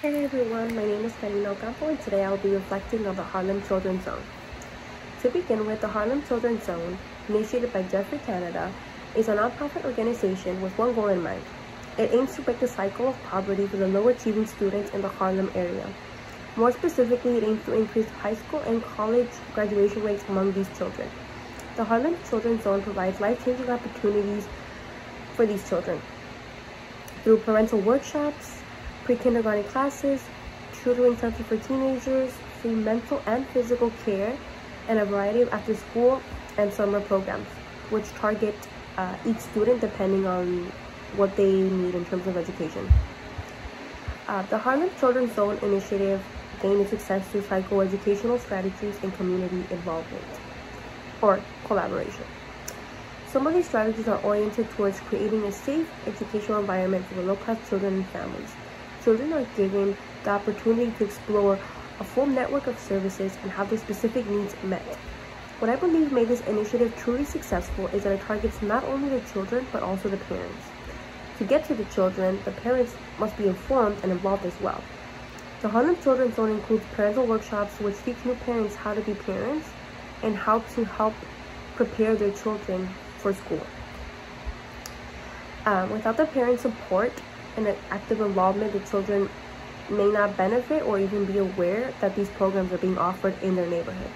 Hey everyone, my name is Karina Ocampo and today I'll be reflecting on the Harlem Children's Zone. To begin with, the Harlem Children's Zone, initiated by Geoffrey Canada, is a nonprofit organization with one goal in mind. It aims to break the cycle of poverty for the low-achieving students in the Harlem area. More specifically, it aims to increase high school and college graduation rates among these children. The Harlem Children's Zone provides life-changing opportunities for these children through parental workshops, pre-kindergarten classes, tutoring center for teenagers, free mental and physical care, and a variety of after-school and summer programs, which target uh, each student depending on what they need in terms of education. Uh, the Harlem Children's Zone initiative gained success through psychoeducational strategies and community involvement, or collaboration. Some of these strategies are oriented towards creating a safe educational environment for the low-class children and families, children are given the opportunity to explore a full network of services and have their specific needs met. What I believe made this initiative truly successful is that it targets not only the children but also the parents. To get to the children, the parents must be informed and involved as well. The Harlem Children's Zone includes parental workshops which teach new parents how to be parents and how to help prepare their children for school. Um, without the parent support, and active involvement, the children may not benefit or even be aware that these programs are being offered in their neighborhood.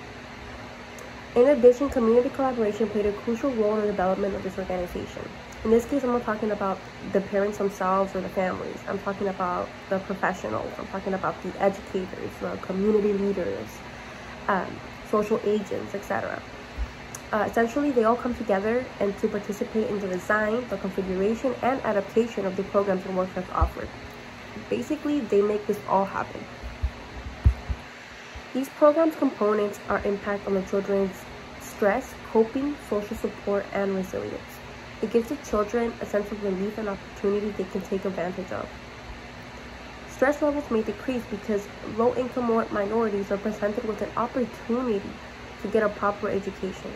In addition, community collaboration played a crucial role in the development of this organization. In this case, I'm not talking about the parents themselves or the families. I'm talking about the professionals. I'm talking about the educators, the community leaders, um, social agents, etc. Uh, essentially, they all come together and to participate in the design, the configuration, and adaptation of the programs and workshops offered. Basically, they make this all happen. These programs components are impact on the children's stress, coping, social support, and resilience. It gives the children a sense of relief and opportunity they can take advantage of. Stress levels may decrease because low-income minorities are presented with an opportunity to get a proper education.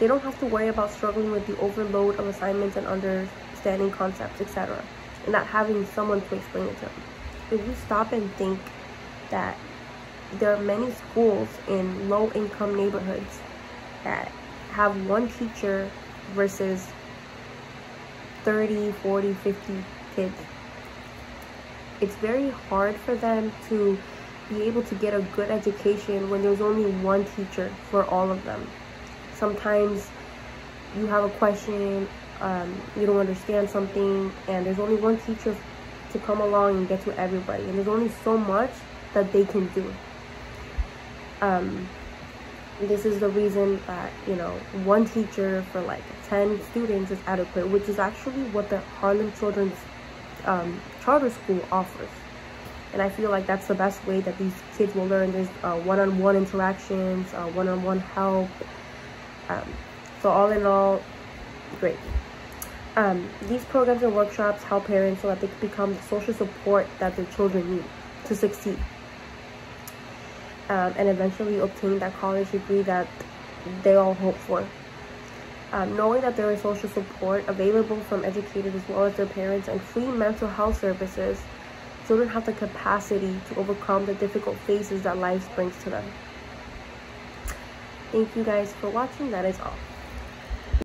They don't have to worry about struggling with the overload of assignments and understanding concepts, etc. And not having someone to explain it to them. If you stop and think that there are many schools in low income neighborhoods that have one teacher versus 30, 40, 50 kids. It's very hard for them to be able to get a good education when there's only one teacher for all of them sometimes you have a question, um, you don't understand something, and there's only one teacher to come along and get to everybody. And there's only so much that they can do. Um, this is the reason that, you know, one teacher for like 10 students is adequate, which is actually what the Harlem Children's um, Charter School offers. And I feel like that's the best way that these kids will learn. There's uh, one-on-one interactions, uh, one-on-one -on -one help, um, so all in all, great. Um, these programs and workshops help parents so that they can become the social support that their children need to succeed. Um, and eventually obtain that college degree that they all hope for. Um, knowing that there is social support available from educators as well as their parents and free mental health services, children have the capacity to overcome the difficult phases that life brings to them. Thank you guys for watching. That is all.